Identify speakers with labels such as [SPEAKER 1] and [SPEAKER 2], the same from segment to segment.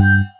[SPEAKER 1] you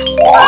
[SPEAKER 1] Wow.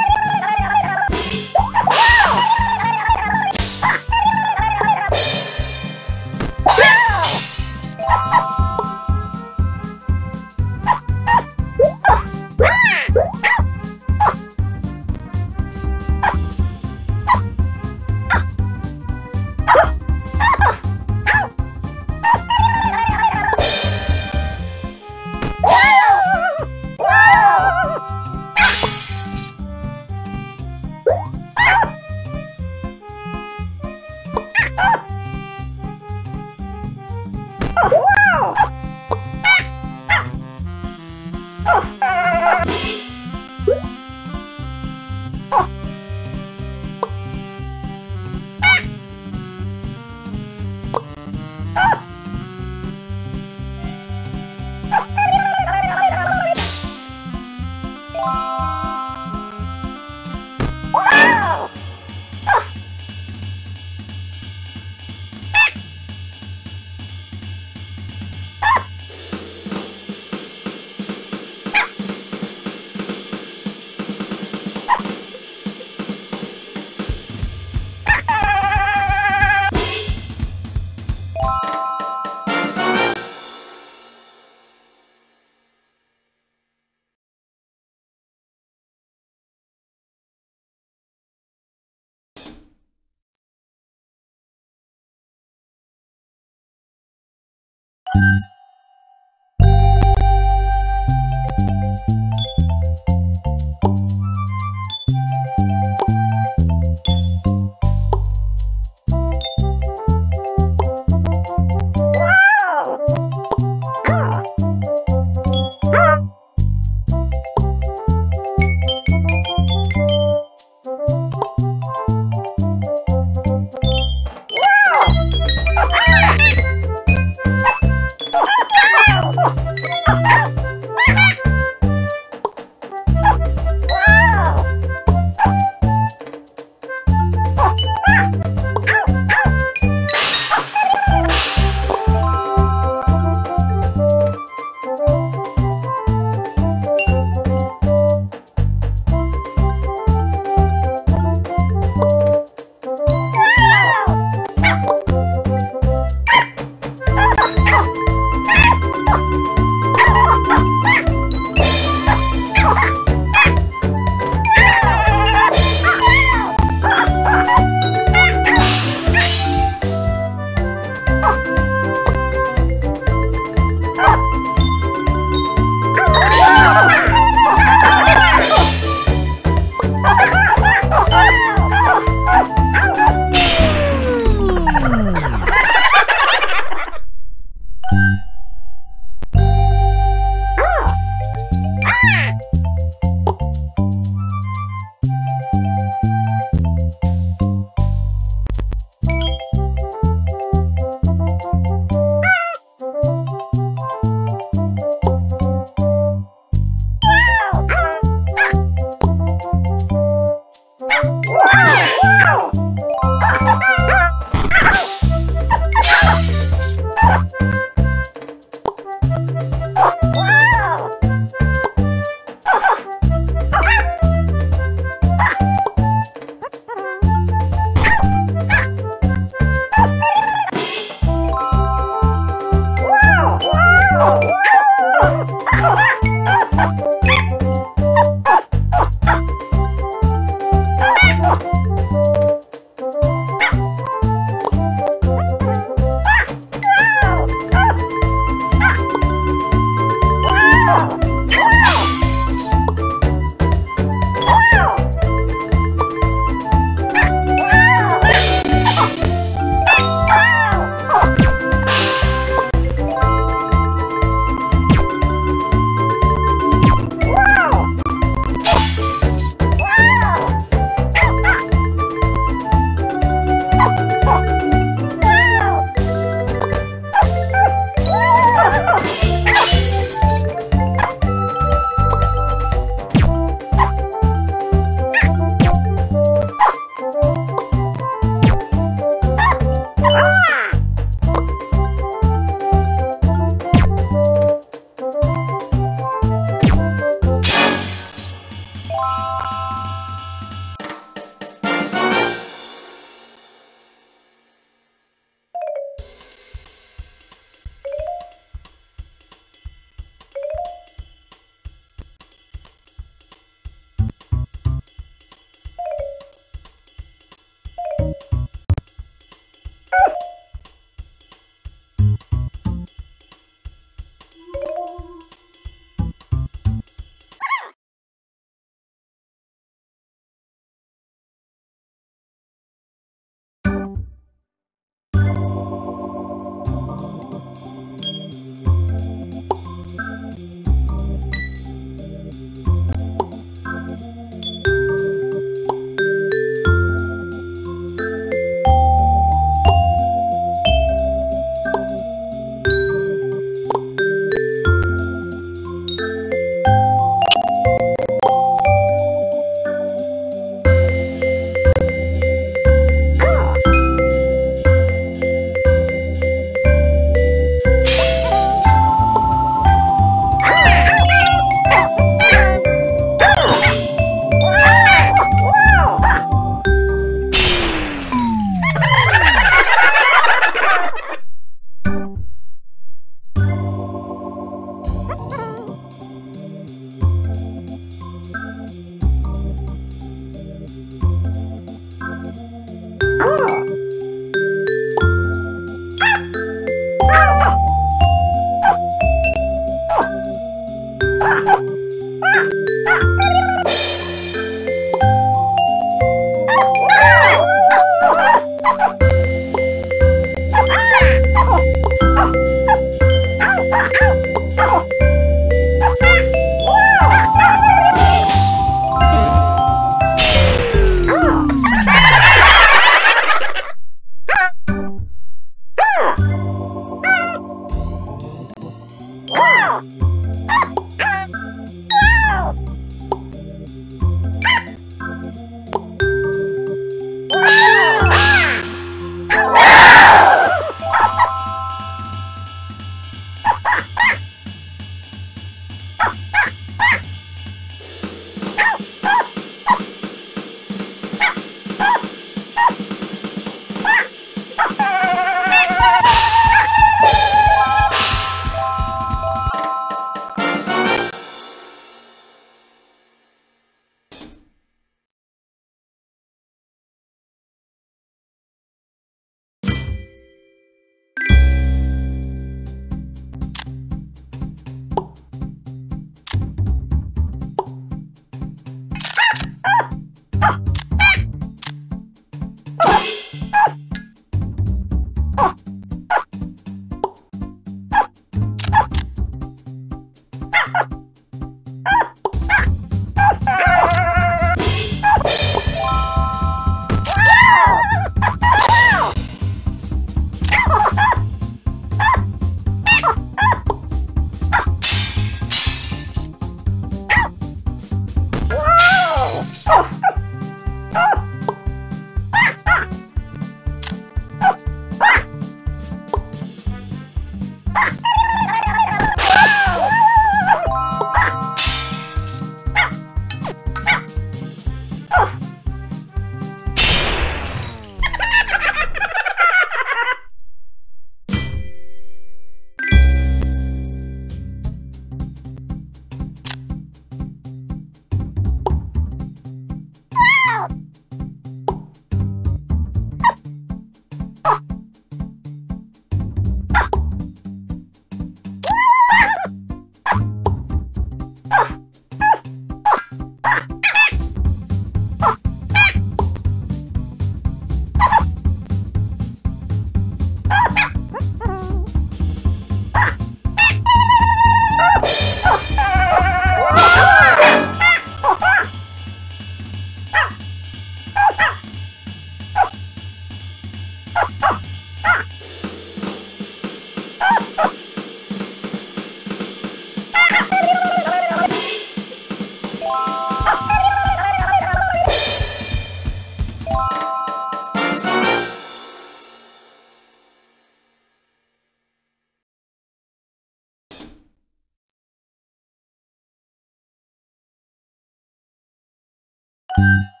[SPEAKER 1] Thank you.